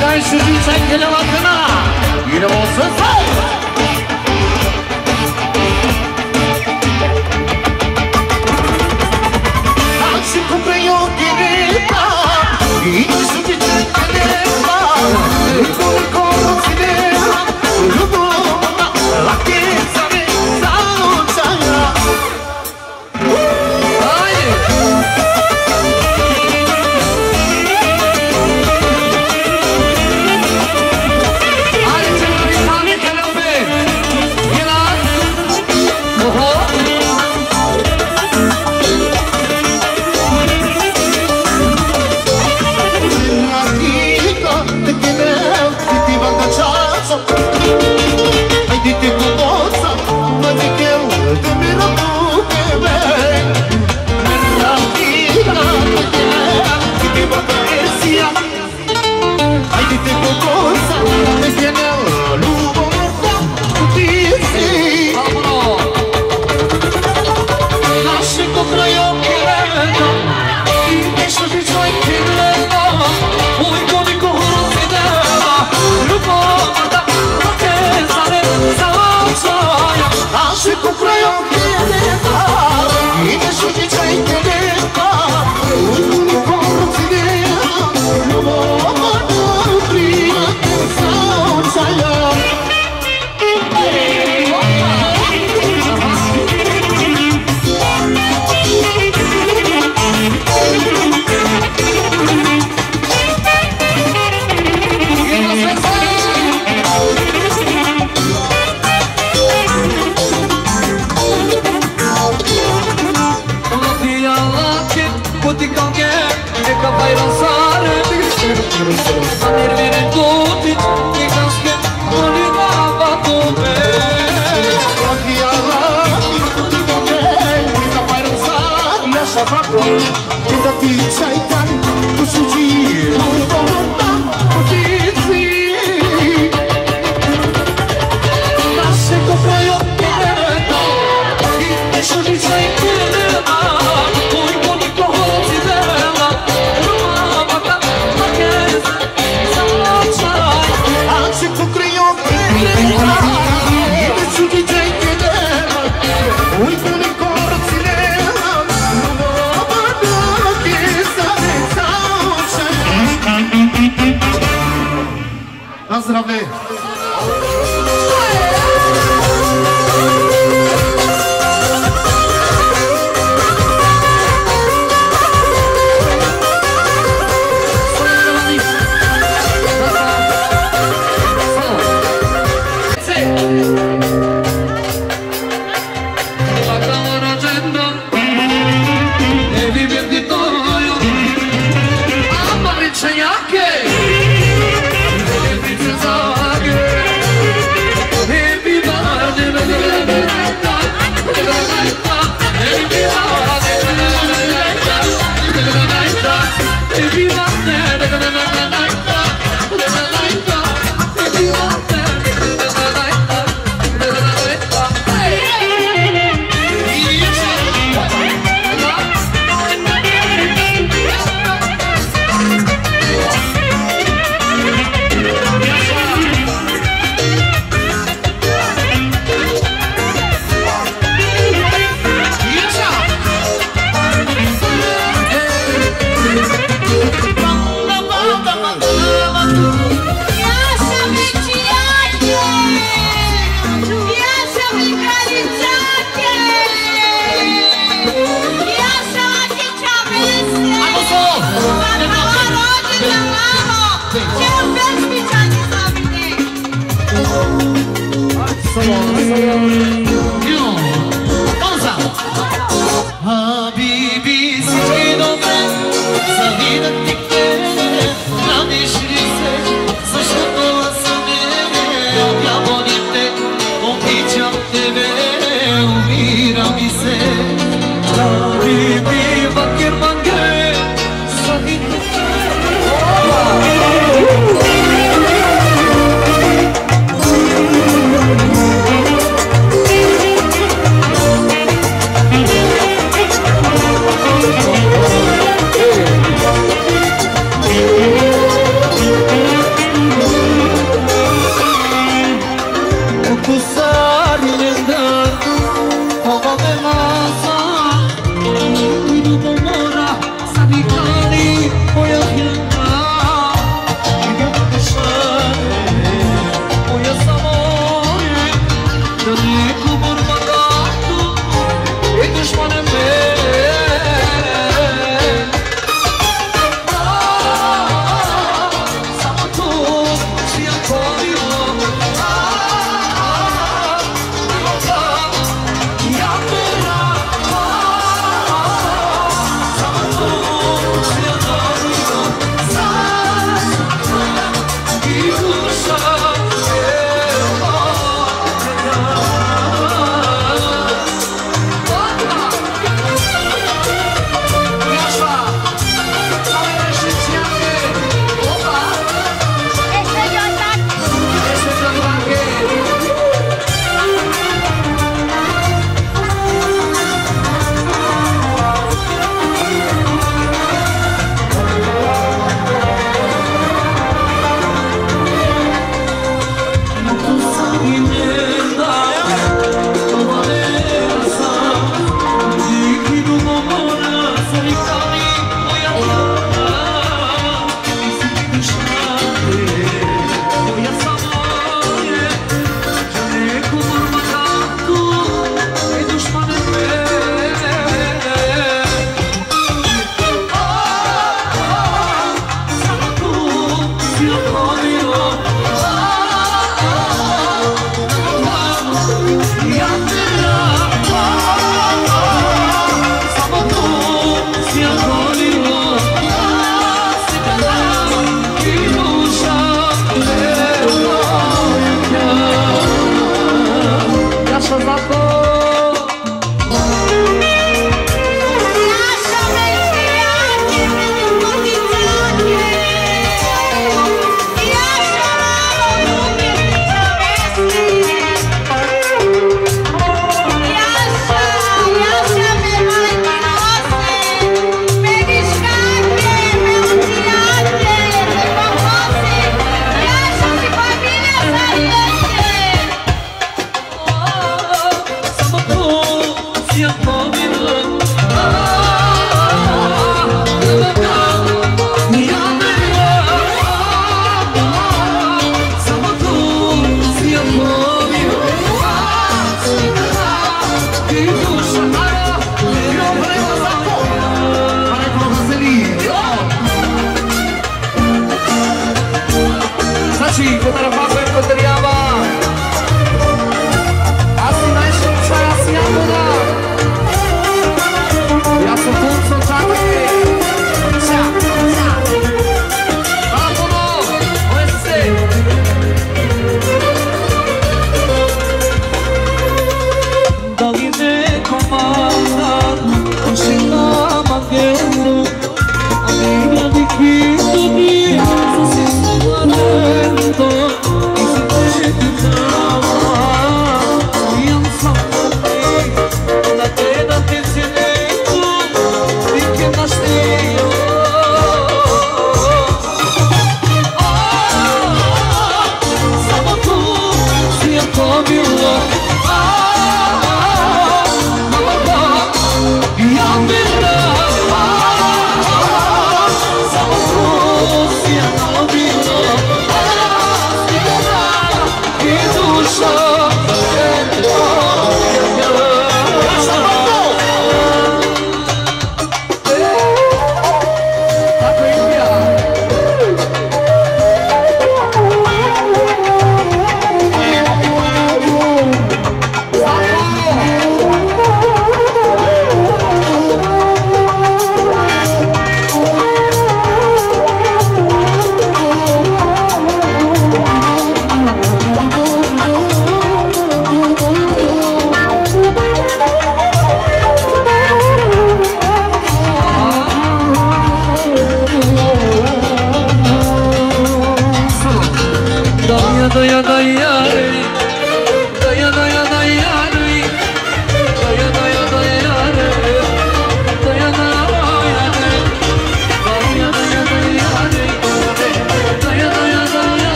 该是金山月亮啊，看呐，月亮我身上。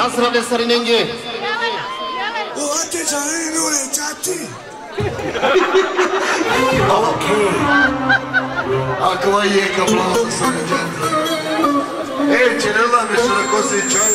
Nasıl Sarinenge? Ate chai nure chati. Acum e că plouă să mergem. Ei, cineva mi se răcosi ceai.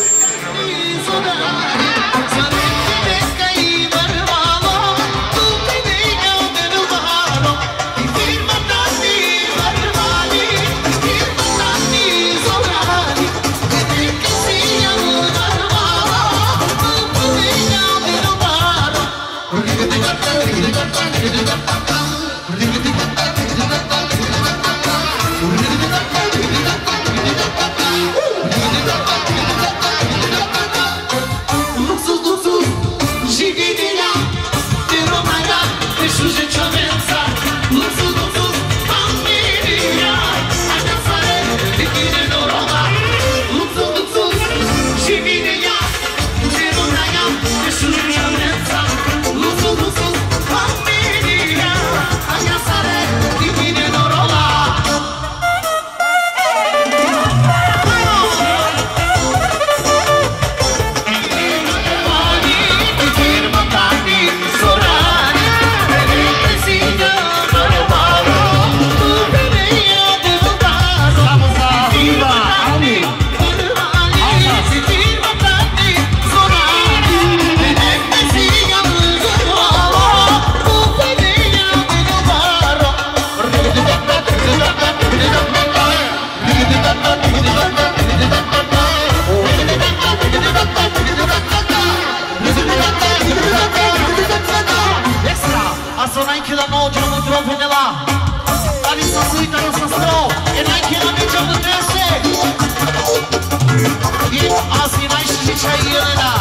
செய்யலடா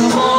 Come on.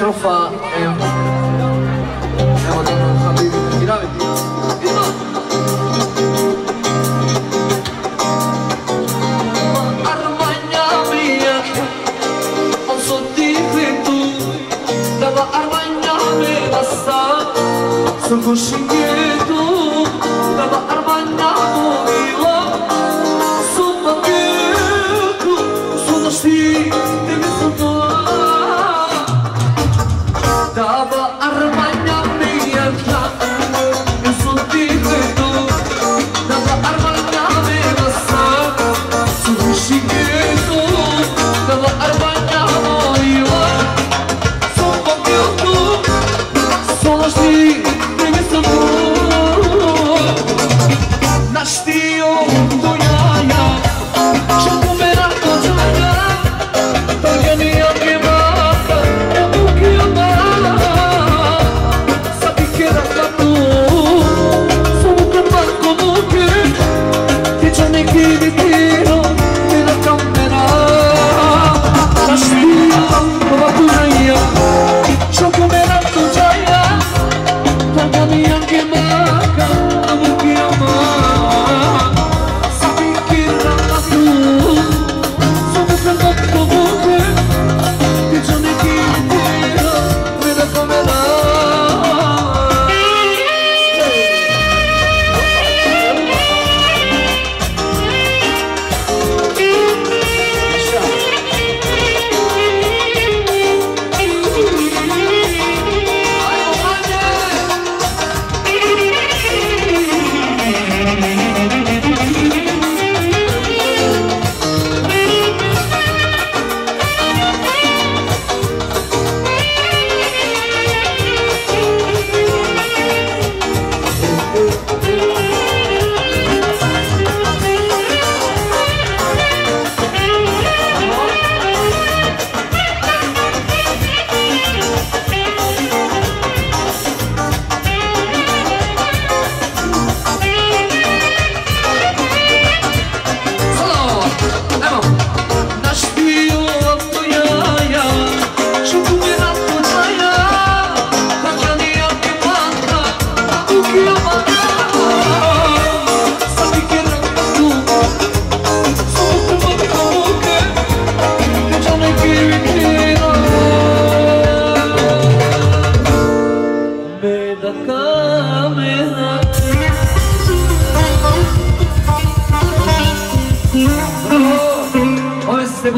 手法。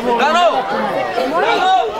Dano! Dano!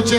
వచ్చే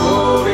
glory.